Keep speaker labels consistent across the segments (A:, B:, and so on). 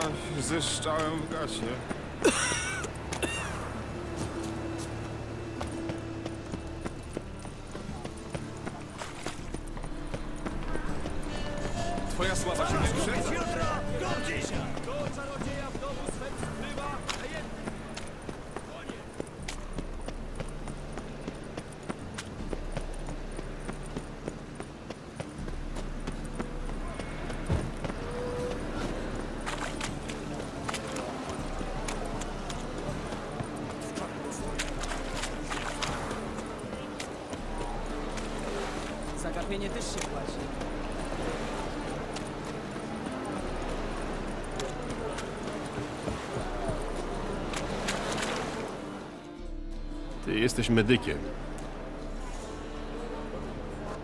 A: Chyba zeszczałem w gasie.
B: Twoja sława się
C: Zagapienie też się płaci.
D: Ty jesteś medykiem.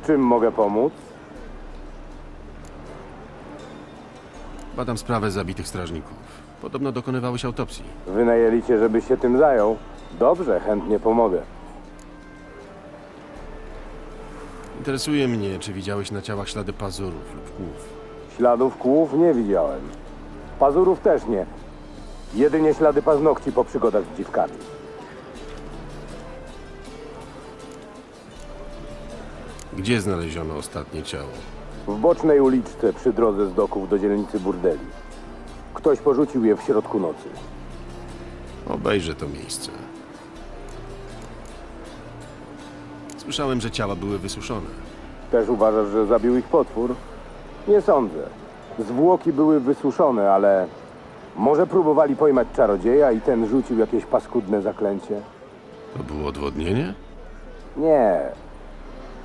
E: Czym mogę pomóc?
D: Badam sprawę zabitych strażników. Podobno dokonywałeś autopsji.
E: Wynajęli cię, żebyś się tym zajął? Dobrze, chętnie pomogę.
D: Interesuje mnie, czy widziałeś na ciałach ślady pazurów lub kłów.
E: Śladów kłów nie widziałem. Pazurów też nie. Jedynie ślady paznokci po przygodach z dziwkami.
D: Gdzie znaleziono ostatnie ciało?
E: W bocznej uliczce przy drodze z doków do dzielnicy burdeli. Ktoś porzucił je w środku nocy.
D: Obejrzę to miejsce. Słyszałem, że ciała były wysuszone.
E: Też uważasz, że zabił ich potwór? Nie sądzę. Zwłoki były wysuszone, ale może próbowali pojmać czarodzieja i ten rzucił jakieś paskudne zaklęcie?
D: To było odwodnienie?
E: Nie.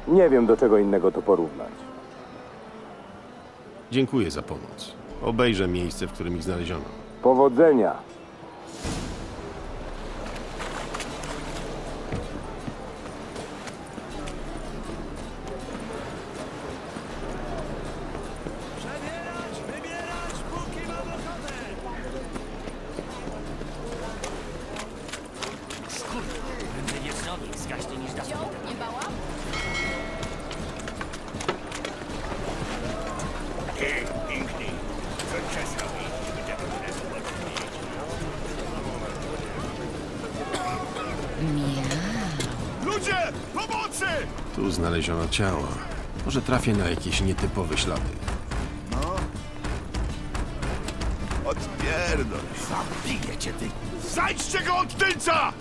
E: Nie wiem, do czego innego to porównać.
D: Dziękuję za pomoc. Obejrzę miejsce, w którym ich znaleziono.
E: Powodzenia.
B: Ludzie! Pomocy!
D: Tu znaleziono ciała. Może trafię na jakieś nietypowe ślady.
B: Odpierdol. Zabiję cię, ty. Zajdźcie go od tylca!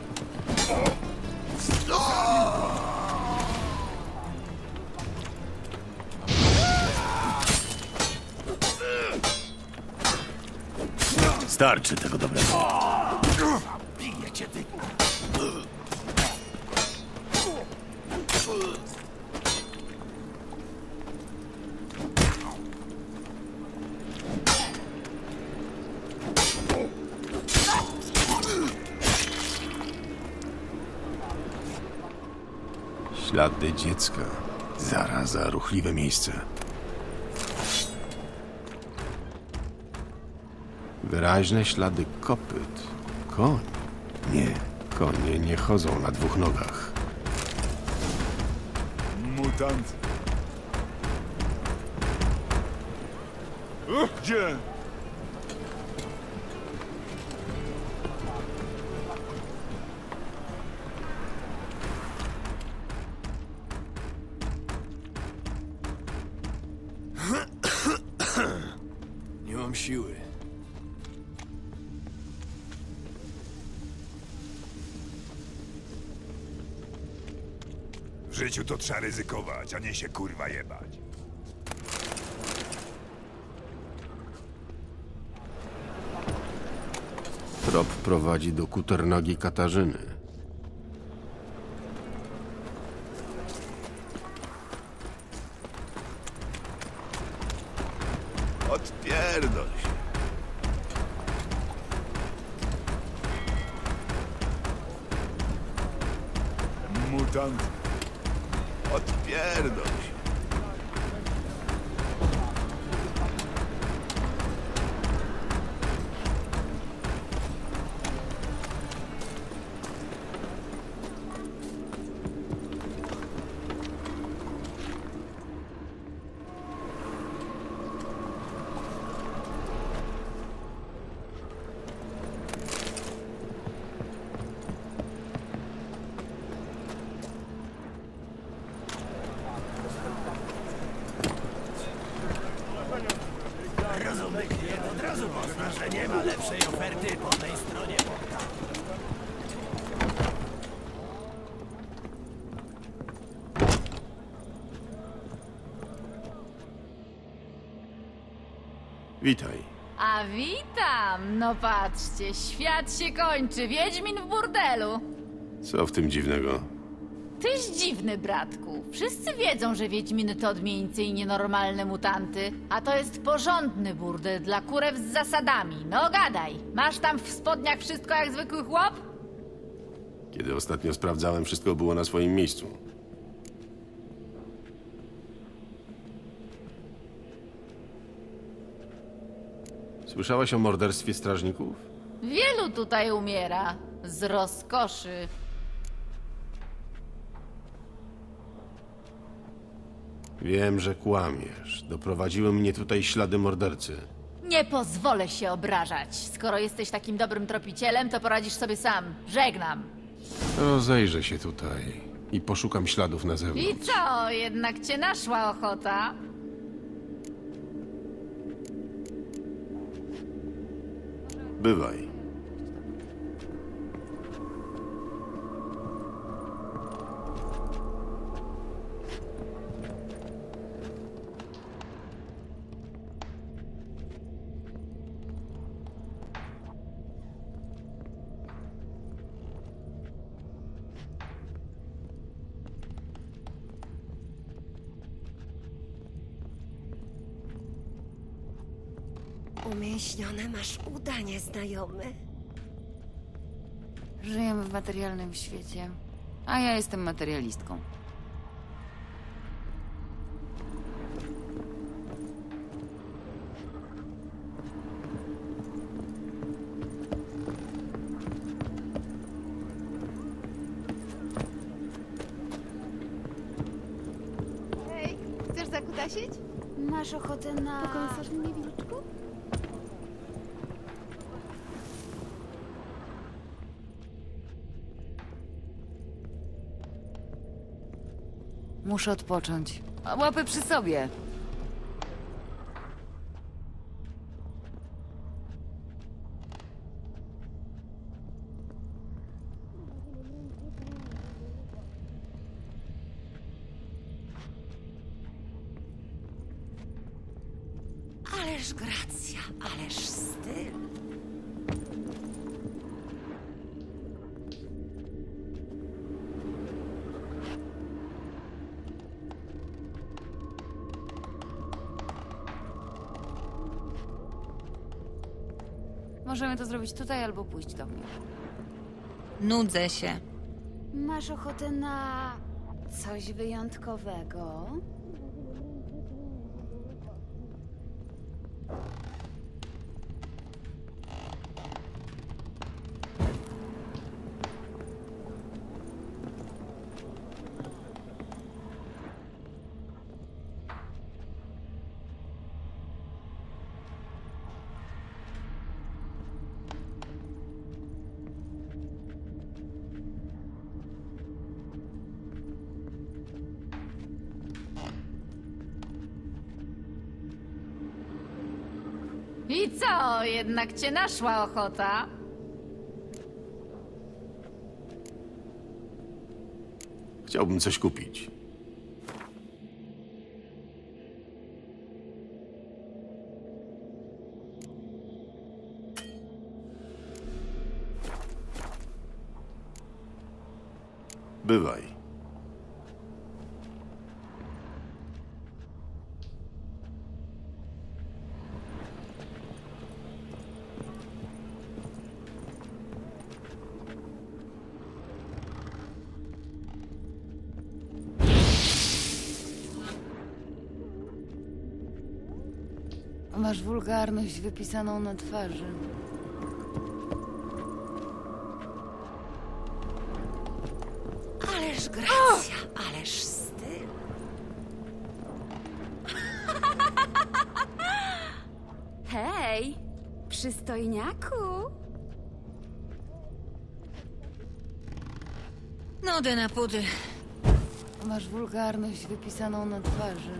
D: Starczy tego dobrego.
B: Zabiję cię, ty.
D: Ślady dziecka. Zaraza, ruchliwe miejsce. Wyraźne ślady kopyt. Koń. Nie, konie nie chodzą na dwóch nogach.
B: Mutant. Gdzie? Życiu to trzeba ryzykować, a nie się kurwa jebać.
D: Trop prowadzi do kuternogi Katarzyny.
B: Razu pozna, że nie ma lepszej oferty po tej stronie.
D: Witaj.
F: A witam! No patrzcie, świat się kończy, Wiedźmin w burdelu.
D: Co w tym dziwnego?
F: Tyś dziwny, bratku. Wszyscy wiedzą, że Wiedźminy to odmieńcy i nienormalne mutanty, a to jest porządny burdel dla kurew z zasadami. No gadaj, masz tam w spodniach wszystko jak zwykły chłop?
D: Kiedy ostatnio sprawdzałem, wszystko było na swoim miejscu. Słyszałaś o morderstwie strażników?
F: Wielu tutaj umiera. Z rozkoszy.
D: Wiem, że kłamiesz. Doprowadziły mnie tutaj ślady mordercy.
F: Nie pozwolę się obrażać. Skoro jesteś takim dobrym tropicielem, to poradzisz sobie sam. Żegnam.
D: Rozejrzę się tutaj i poszukam śladów na zewnątrz.
F: I co, jednak cię naszła ochota?
D: Bywaj.
G: Umięśnione masz udanie znajomy.
H: Żyjemy w materialnym świecie, a ja jestem materialistką.
I: Hej, chcesz zakutasić?
G: Masz ochotę na...
I: Pokąsasz mnie, wilczku?
H: Muszę odpocząć. Łapy przy sobie. Możemy to zrobić tutaj albo pójść do mnie.
J: Nudzę się.
I: Masz ochotę na coś wyjątkowego?
F: I co, jednak cię naszła ochota?
D: Chciałbym coś kupić. Bywaj.
H: Masz wulgarność wypisaną na twarzy.
G: Ależ gracja, ależ styl.
I: Hej, przystojniaku!
J: Nudę na pudy.
H: Masz wulgarność wypisaną na twarzy.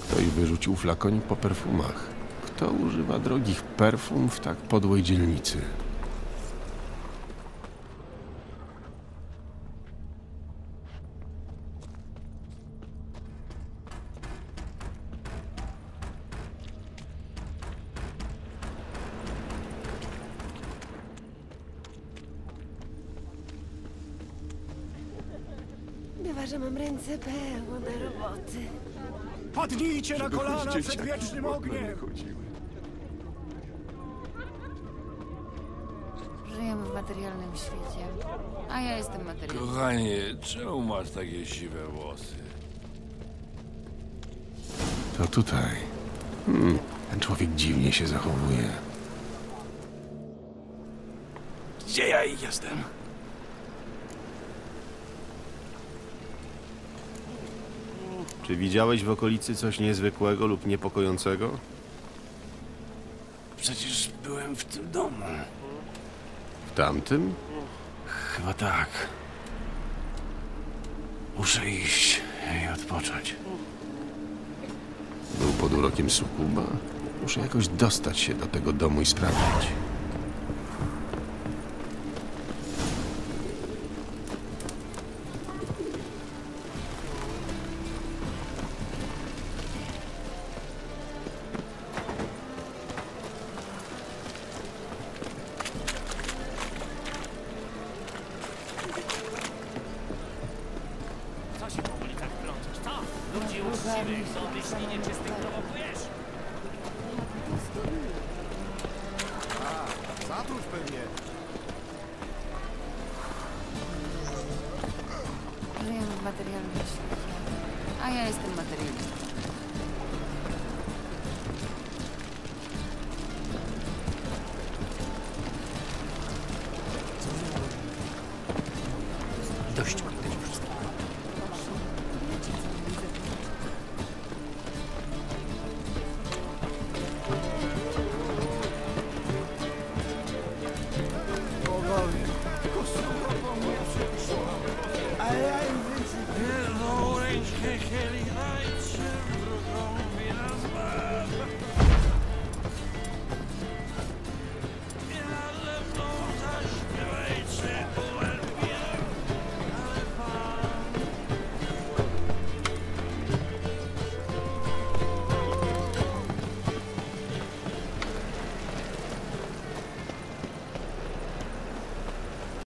D: Ktoś wyrzucił flakonik po perfumach. Kto używa drogich perfum w tak podłej dzielnicy?
G: Bywa, że mam ręce pełne roboty.
B: Padnijcie na kolana przed wiecznym ogniem!
H: Żyjemy w materialnym świecie. A ja jestem materialny.
A: Kochanie, czemu masz takie siwe włosy?
D: To tutaj. Hmm, ten człowiek dziwnie się zachowuje.
A: Gdzie ja jestem?
D: Czy widziałeś w okolicy coś niezwykłego lub niepokojącego?
A: Przecież byłem w tym domu.
D: W tamtym?
A: Chyba tak. Muszę iść i odpocząć.
D: Był pod urokiem sukuba? Muszę jakoś dostać się do tego domu i sprawdzić.
C: Ludzi